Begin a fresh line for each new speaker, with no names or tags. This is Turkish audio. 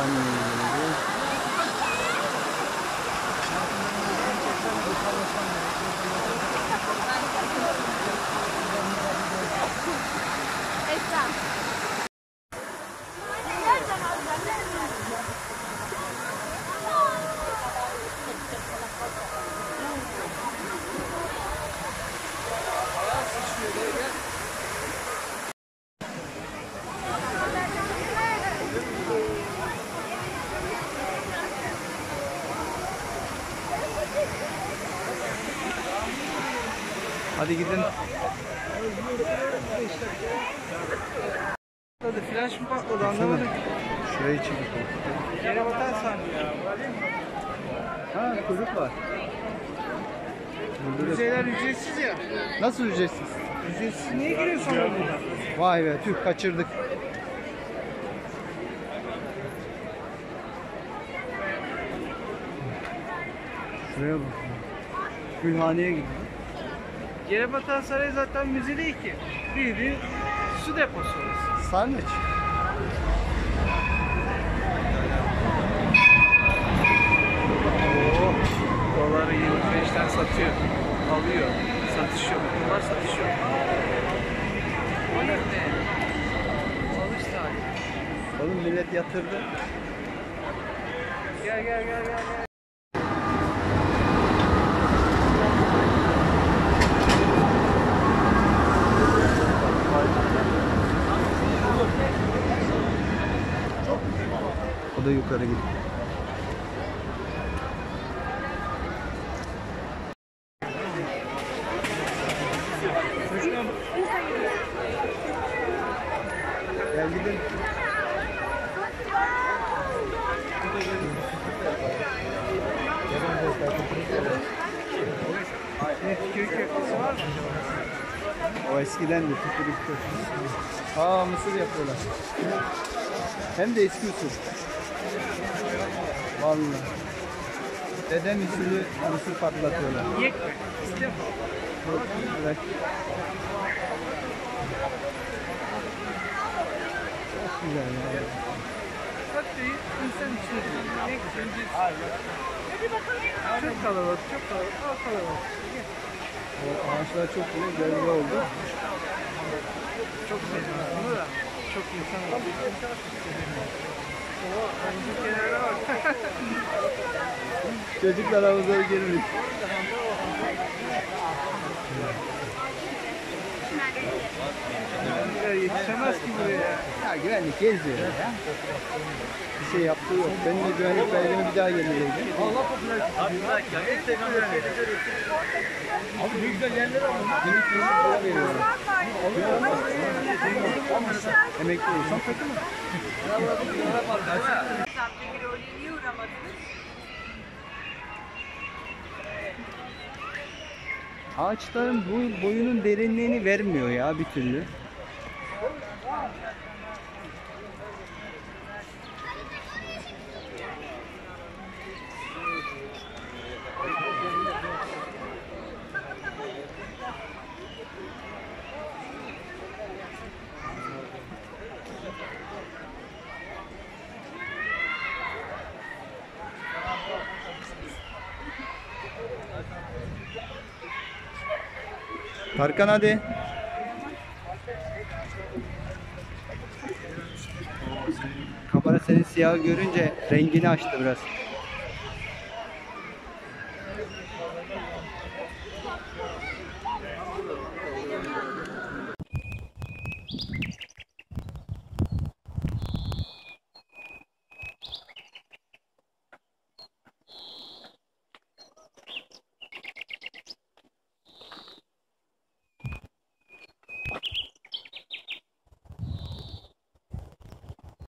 on
Hadi gidin.
Patladı, flash mı patladı anlamadım.
Şurayı çekip.
Yere batan sandım ya.
Ha kuyruk var. Burada da-
Müzeler ücretsiz ya.
Nasıl ücretsiz?
Ücretsiz niye giriyorsun buradan?
Vay be tüh kaçırdık. Şuraya bak. Gülhane'ye gidiyor.
Yere batan saray zaten müze değil ki. Bildiğin su deposu orası.
Sarnıç.
Oo, doları 25'ten satıyor. Alıyor. Satış yok. Bunlar satış yok. O ne? Alış tarihi.
Oğlum millet yatırdı.
Gel gel gel gel. gel.
O da yukarı gitti. Gel gidelim. O eskiden de tükürüktü. Aa mısır yapıyorlar. Hem de eski usul. Vallahi. Dedem usulü mısır patlatıyorlar.
Yek mi?
Evet. Çok güzel ya.
Değil, insan içine değil. Ne güzel. Çok kalabalık, çok kalabalık. Al kalabalık.
O ağaçlar çok güzel oldu.
Çok sevdim aslında da. Çok insan var.
Çocuklar havuza girmiş.
Ya yetişemez ki buraya.
Ya güvenlik geziyor ya. Bir şey yaptığı yok. Ben de güvenlik belgemi bir daha yenileydim. Abi ne güzel yerler var. Günlük yüzü para veriyorlar. Emekli olsam kötü mü? Ağaçların bu boyunun derinliğini vermiyor ya bir türlü. Tarkan hadi. Kamera senin siyah görünce rengini açtı biraz.